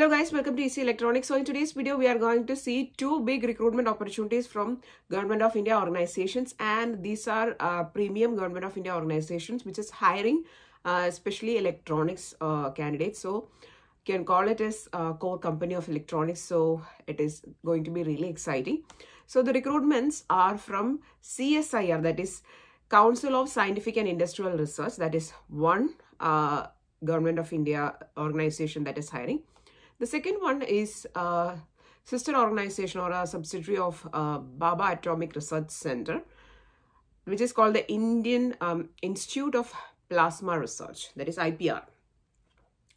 Hello guys, welcome to Easy Electronics. So in today's video, we are going to see two big recruitment opportunities from Government of India organizations and these are uh, premium Government of India organizations which is hiring uh, especially electronics uh, candidates. So can call it as uh, core company of electronics. So it is going to be really exciting. So the recruitments are from CSIR that is Council of Scientific and Industrial Research that is one uh, Government of India organization that is hiring. The second one is a sister organization or a subsidiary of uh, Bhabha Atomic Research Center, which is called the Indian um, Institute of Plasma Research, that is IPR,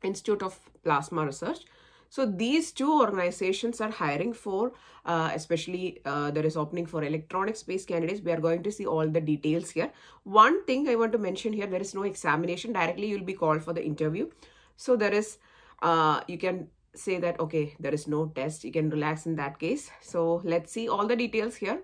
Institute of Plasma Research. So these two organizations are hiring for, uh, especially uh, there is opening for electronics based candidates. We are going to see all the details here. One thing I want to mention here, there is no examination. Directly you'll be called for the interview. So there is, uh, you can say that, okay, there is no test. You can relax in that case. So let's see all the details here.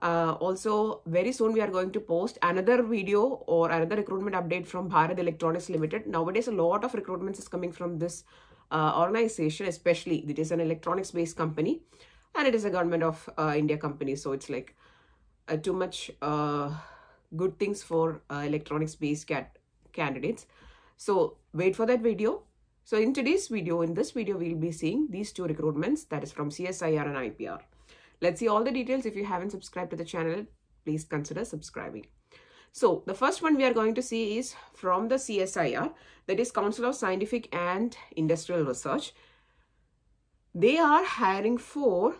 Uh, also, very soon we are going to post another video or another recruitment update from Bharat Electronics Limited. Nowadays, a lot of recruitments is coming from this uh, organization, especially it is an electronics based company and it is a government of uh, India company. So it's like uh, too much uh, good things for uh, electronics based cat candidates. So wait for that video. So in today's video, in this video, we'll be seeing these two recruitments that is from CSIR and IPR. Let's see all the details. If you haven't subscribed to the channel, please consider subscribing. So the first one we are going to see is from the CSIR, that is Council of Scientific and Industrial Research. They are hiring for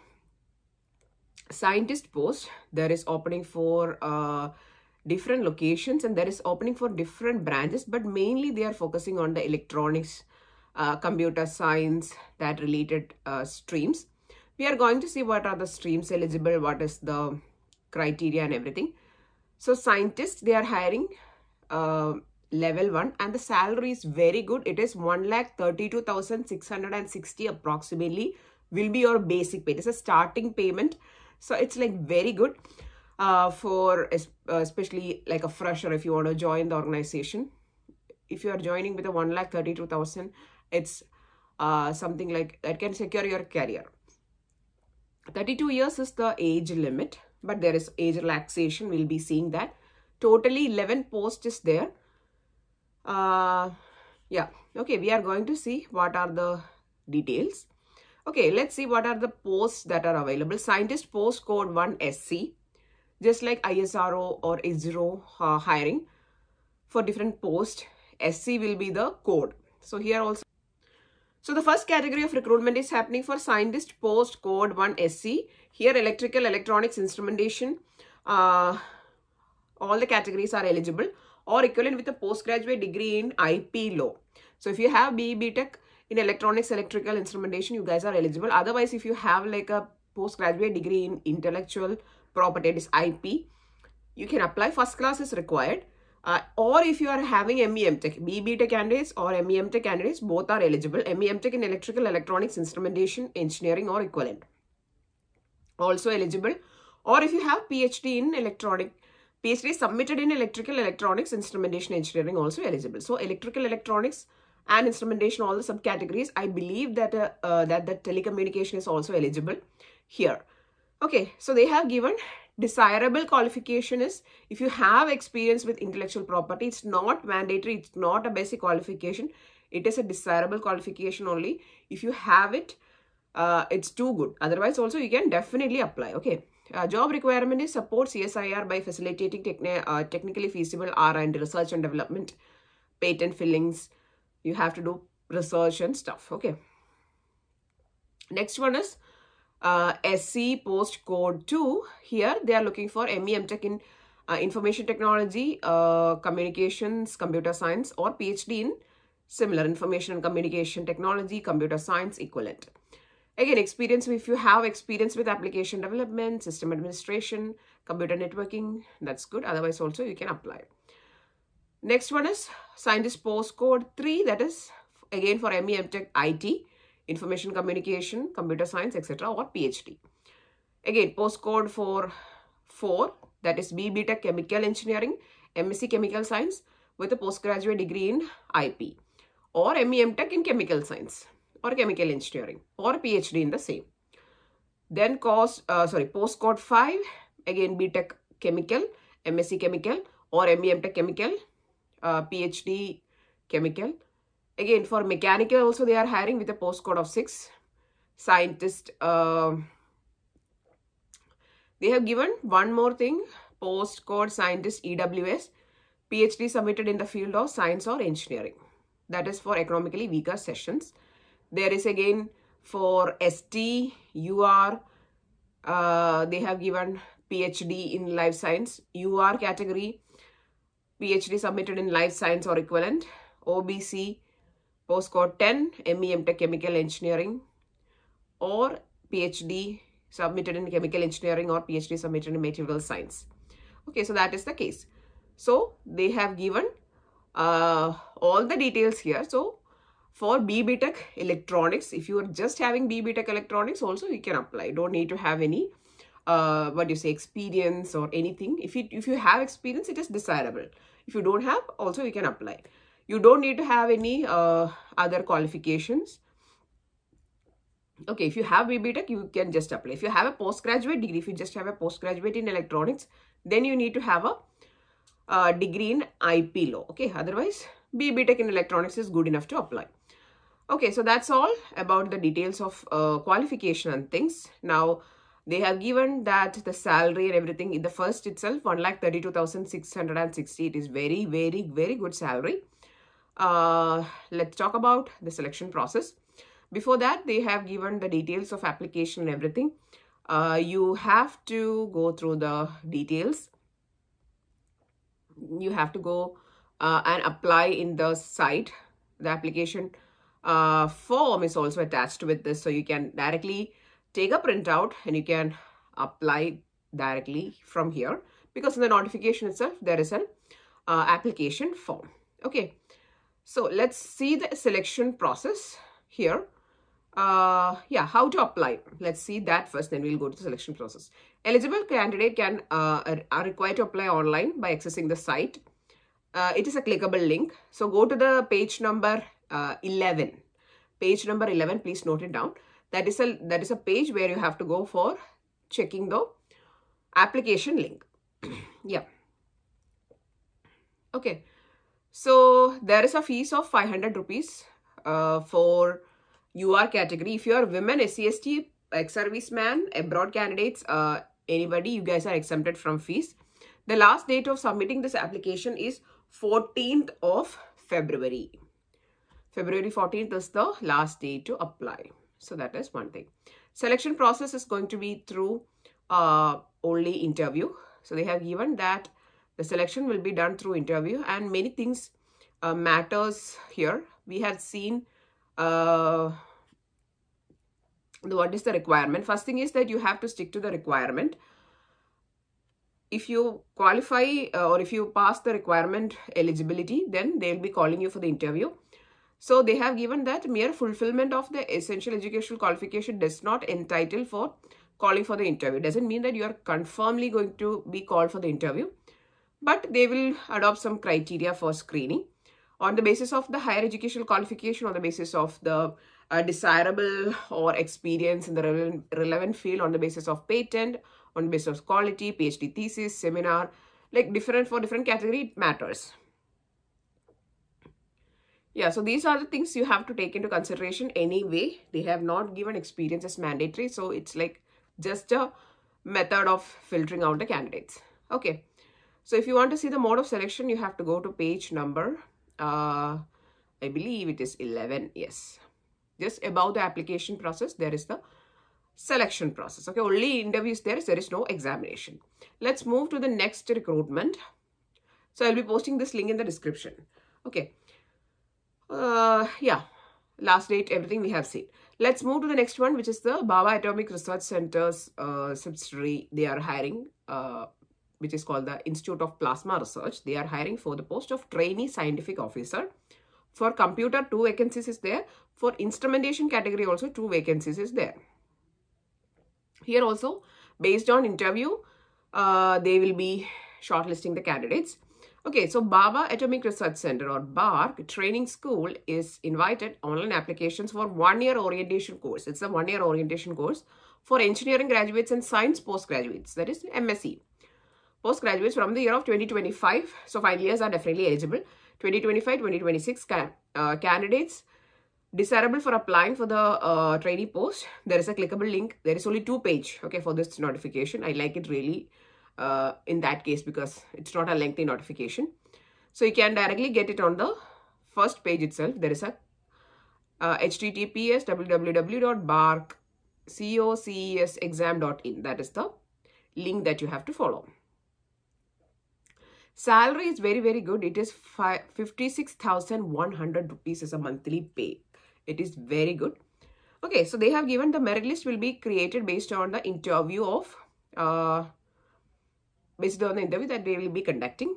scientist post. There is opening for uh, different locations and there is opening for different branches, but mainly they are focusing on the electronics, uh, computer science, that related uh, streams. We are going to see what are the streams eligible, what is the criteria and everything. So scientists, they are hiring uh, level 1 and the salary is very good. It is 1,32,660 approximately will be your basic pay. It is a starting payment. So it's like very good uh, for uh, especially like a fresher if you want to join the organization. If you are joining with a 1,32,000, it's uh, something like that can secure your career. 32 years is the age limit but there is age relaxation. We'll be seeing that. Totally 11 posts is there. Uh yeah. Okay we are going to see what are the details. Okay let's see what are the posts that are available. Scientist post code 1 sc just like isro or isro uh, hiring for different posts. Sc will be the code. So here also so the first category of recruitment is happening for scientist post code 1 SC. Here electrical, electronics, instrumentation, uh, all the categories are eligible or equivalent with a postgraduate degree in IP law. So if you have BE BTech in electronics, electrical, instrumentation, you guys are eligible. Otherwise, if you have like a postgraduate degree in intellectual property, it is IP, you can apply. First class is required. Uh, or if you are having MEM Tech, candidates or MEM Tech candidates, both are eligible. MEM Tech in electrical, electronics, instrumentation, engineering or equivalent. Also eligible. Or if you have PhD in electronic, PhD submitted in electrical, electronics, instrumentation, engineering also eligible. So electrical, electronics and instrumentation, all the subcategories, I believe that, uh, uh, that the telecommunication is also eligible here. Okay, so they have given desirable qualification is if you have experience with intellectual property it's not mandatory it's not a basic qualification. It is a desirable qualification only. If you have it uh, it's too good. Otherwise also you can definitely apply okay? Uh, job requirement is support csir by facilitating techni uh, technically feasible r and research and development patent fillings. You have to do research and stuff okay? Next one is uh, SC post code 2 here they are looking for MEM Tech in uh, information technology uh, communications computer science or PhD in similar information and communication technology computer science equivalent. Again experience if you have experience with application development system administration computer networking that's good. Otherwise also you can apply. Next one is scientist post code 3 that is again for MEM Tech IT information communication, computer science, etc. or PhD. Again, postcode for 4, that is BB Tech Chemical Engineering, MSc Chemical Science with a postgraduate degree in IP or MEM Tech in Chemical Science. or chemical engineering or PhD in the same. Then course, uh, sorry, postcode 5, again BTech chemical, MSc chemical or ME Tech chemical, uh, PhD chemical. Again, for mechanical also they are hiring with a postcode of 6. Scientist, uh, they have given one more thing, postcode scientist EWS, PhD submitted in the field of science or engineering. That is for economically weaker sessions. There is again for ST, UR, uh, they have given PhD in life science, UR category, PhD submitted in life science or equivalent, OBC, postcode 10, ME Tech chemical engineering, or PhD submitted in chemical engineering or PhD submitted in material science. Okay, so that is the case. So they have given uh, all the details here. So for BBTech electronics, if you are just having BBTech electronics also you can apply. Don't need to have any uh, what do you say experience or anything. If you if you have experience, it is desirable. If you don't have, also you can apply. You don't need to have any uh, other qualifications. Okay, if you have BBTech, you can just apply. If you have a postgraduate degree, if you just have a postgraduate in electronics, then you need to have a degree in IP law. Okay, otherwise BBTech in electronics is good enough to apply. Okay, so that's all about the details of uh, qualification and things. Now, they have given that the salary and everything in the first itself, 1,32,660. It is very, very, very good salary. Uh, let's talk about the selection process. Before that, they have given the details of application and everything. Uh, you have to go through the details you have to go uh, and apply in the site. The application uh, form is also attached with this. So you can directly take a printout and you can apply directly from here because in the notification itself, there is an uh, application form. Okay. So let's see the selection process here. Uh, yeah, how to apply. Let's see that first, then we'll go to the selection process. Eligible candidate can uh, are required to apply online by accessing the site. Uh, it is a clickable link. So go to the page number uh, 11. Page number 11, please note it down. That is a that is a page where you have to go for checking the application link. yeah. Okay. So there is a fees of 500 rupees uh, for UR category. If you are women, SCST, ex-serviceman, abroad candidates, uh, anybody, you guys are exempted from fees. The last date of submitting this application is 14th of February. February 14th is the last day to apply. So that is one thing. Selection process is going to be through uh, only interview. So they have given that the selection will be done through interview and many things uh, matters here. We have seen uh, what is the requirement? First thing is that you have to stick to the requirement. If you qualify uh, or if you pass the requirement eligibility then they'll be calling you for the interview. So they have given that mere fulfillment of the essential educational qualification does not entitle for calling for the interview. Doesn't mean that you are confirmly going to be called for the interview but they will adopt some criteria for screening on the basis of the higher educational qualification on the basis of the uh, desirable or experience in the relevant, relevant field on the basis of patent, on the basis of quality, PhD thesis, seminar, like different for different category, matters. Yeah, so these are the things you have to take into consideration anyway. They have not given experience as mandatory. So it's like just a method of filtering out the candidates. Okay. So if you want to see the mode of selection, you have to go to page number, uh, I believe it is 11. Yes. Just above the application process there is the selection process okay? Only interviews there there is no examination. Let's move to the next recruitment. So i'll be posting this link in the description okay? Uh yeah last date everything we have seen. Let's move to the next one which is the Bhabha atomic research centers uh, subsidiary they are hiring uh, which is called the institute of plasma research they are hiring for the post of trainee scientific officer for computer, two vacancies is there. For instrumentation category also, two vacancies is there. Here also, based on interview, uh, they will be shortlisting the candidates. Okay, so Bhabha Atomic Research Center or BARC Training School is invited online applications for one-year orientation course. It's a one-year orientation course for engineering graduates and science postgraduates, that is MSc. Postgraduates from the year of 2025, so five years are definitely eligible. 2025, 2026 can, uh, candidates desirable for applying for the uh, trainee post. There is a clickable link. There is only two page, okay, for this notification. I like it really uh, in that case because it's not a lengthy notification. So you can directly get it on the first page itself. There is a uh, https www.barcocesexam.in. That is the link that you have to follow. Salary is very, very good. It is 56,100 rupees as a monthly pay. It is very good. Okay, so they have given the merit list will be created based on the interview of uh, based on the interview that they will be conducting.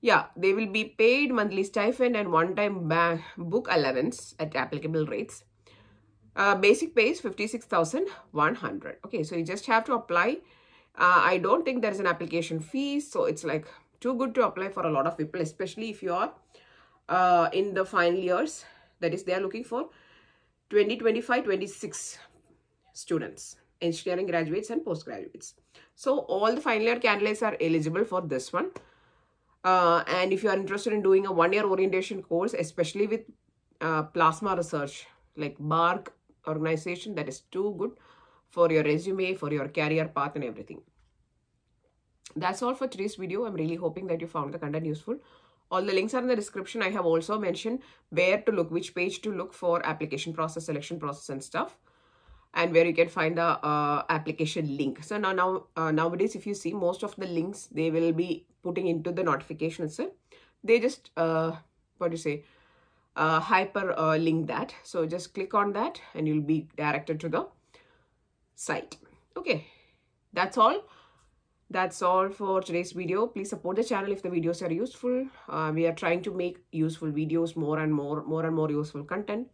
Yeah, they will be paid monthly stipend and one-time book allowance at applicable rates. Uh, basic pay is 56,100. Okay, so you just have to apply. Uh, I don't think there is an application fee. So it's like too good to apply for a lot of people, especially if you are uh, in the final years. That is, they are looking for 2025-26 students, engineering graduates and postgraduates. So all the final year candidates are eligible for this one. Uh, and if you are interested in doing a one-year orientation course, especially with uh, plasma research, like BARC organization, that is too good for your resume, for your career path and everything. That's all for today's video. I'm really hoping that you found the content useful. All the links are in the description. I have also mentioned where to look, which page to look for application process, selection process and stuff and where you can find the uh, application link. So now, now uh, nowadays, if you see most of the links, they will be putting into the notification itself. They just, uh, what do you say, uh, hyper uh, link that. So just click on that and you'll be directed to the site. Okay, that's all. That's all for today's video. Please support the channel if the videos are useful. Uh, we are trying to make useful videos more and more, more and more useful content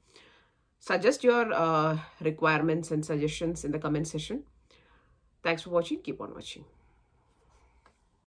suggest your uh, requirements and suggestions in the comment section. Thanks for watching. Keep on watching.